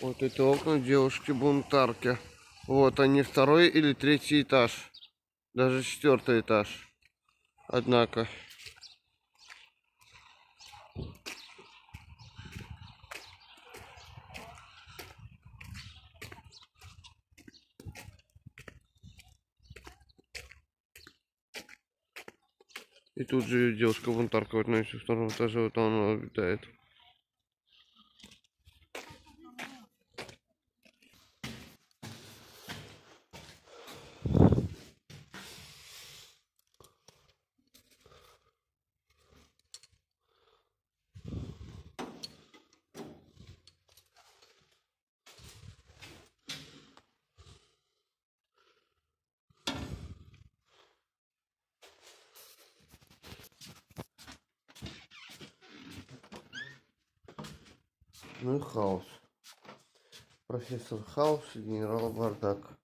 Вот это окна девушки-бунтарки. Вот они, второй или третий этаж. Даже четвертый этаж. Однако. И тут же девушка-бунтарка вот на втором этаже, вот она обитает. Ну и хаос. Профессор Хаус и генерал Бардак.